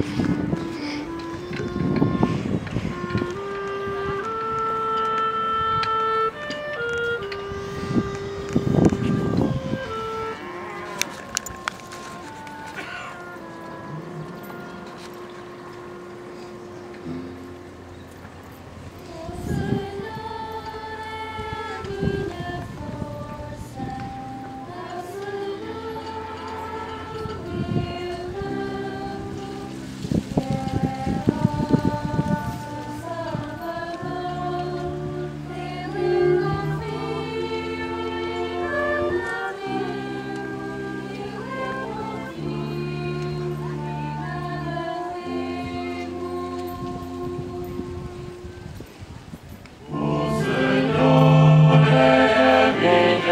Bye. Yeah.